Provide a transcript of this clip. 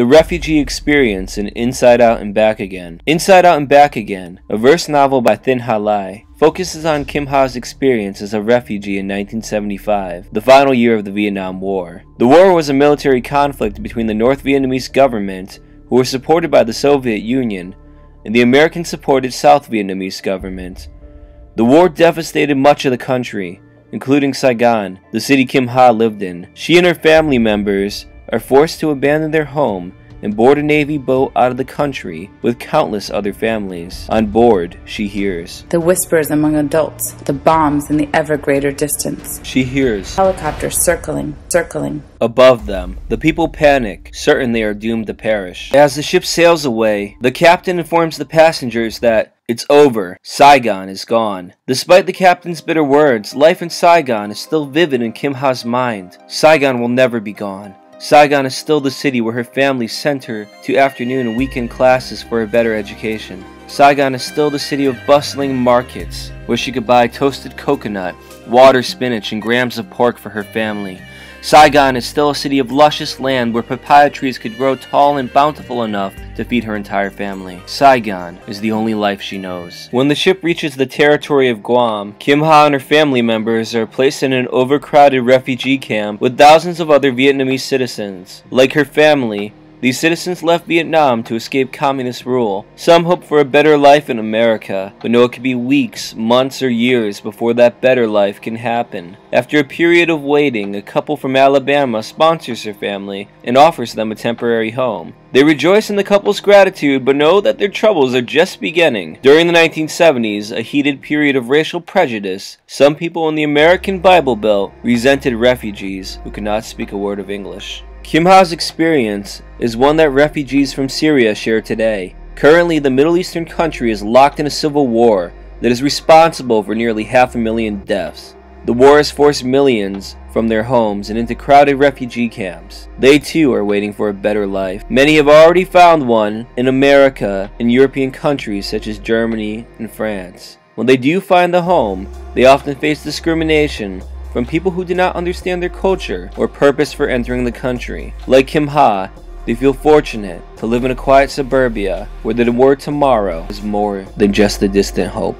The Refugee Experience in Inside Out and Back Again. Inside Out and Back Again, a verse novel by Thanhha Lai, focuses on Kim Ha's experience as a refugee in 1975, the final year of the Vietnam War. The war was a military conflict between the North Vietnamese government, who were supported by the Soviet Union, and the American supported South Vietnamese government. The war devastated much of the country, including Saigon, the city Kim Ha lived in. She and her family members are forced to abandon their home and board a Navy boat out of the country with countless other families. On board, she hears. The whispers among adults, the bombs in the ever greater distance. She hears. Helicopters circling, circling. Above them, the people panic, certain they are doomed to perish. As the ship sails away, the captain informs the passengers that it's over. Saigon is gone. Despite the captain's bitter words, life in Saigon is still vivid in Kim Ha's mind. Saigon will never be gone. Saigon is still the city where her family sent her to afternoon and weekend classes for a better education. Saigon is still the city of bustling markets where she could buy toasted coconut, water spinach, and grams of pork for her family. Saigon is still a city of luscious land where papaya trees could grow tall and bountiful enough to feed her entire family. Saigon is the only life she knows. When the ship reaches the territory of Guam, Kim Ha and her family members are placed in an overcrowded refugee camp with thousands of other Vietnamese citizens. Like her family, these citizens left Vietnam to escape communist rule. Some hope for a better life in America, but know it could be weeks, months, or years before that better life can happen. After a period of waiting, a couple from Alabama sponsors their family and offers them a temporary home. They rejoice in the couple's gratitude, but know that their troubles are just beginning. During the 1970s, a heated period of racial prejudice, some people in the American Bible Belt resented refugees who could not speak a word of English. Kim Ha's experience is one that refugees from Syria share today. Currently, the Middle Eastern country is locked in a civil war that is responsible for nearly half a million deaths. The war has forced millions from their homes and into crowded refugee camps. They too are waiting for a better life. Many have already found one in America and European countries such as Germany and France. When they do find a home, they often face discrimination from people who do not understand their culture or purpose for entering the country. Like Kim Ha, they feel fortunate to live in a quiet suburbia where the word tomorrow is more than just a distant hope.